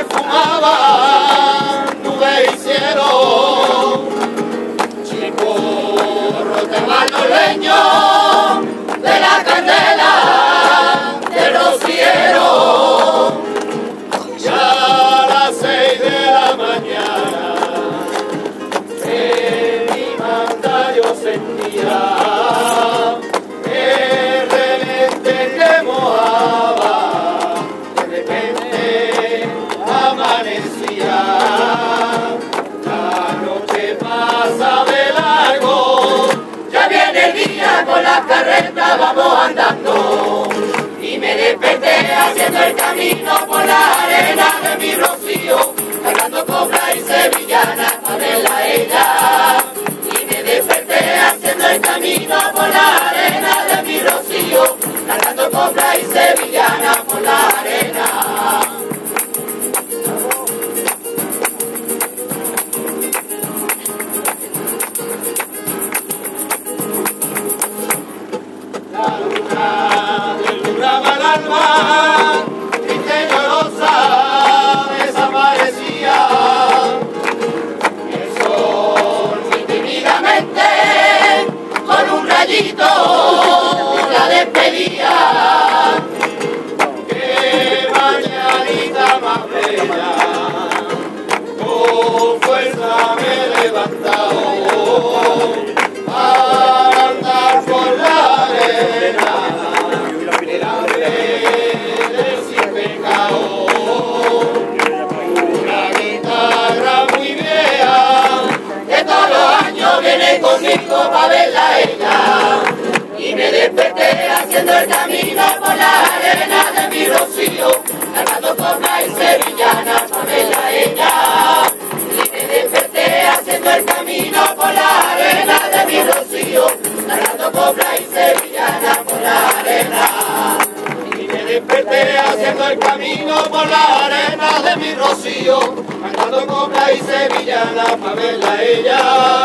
alba nube te van los leños de la candela de rociero. Ya a las seis de la mañana en mi manta yo sentía pasa de largo, ya viene el día con las carretas vamos andando. La camino por la arena de mi rocío, cantando copla y sevillana para verla a ella. Y me desperté haciendo el camino por la arena de mi rocío, cantando copla y sevillana por la arena. Y me desperté haciendo el camino por la arena de mi rocío, cantando copla y sevillana para verla a ella.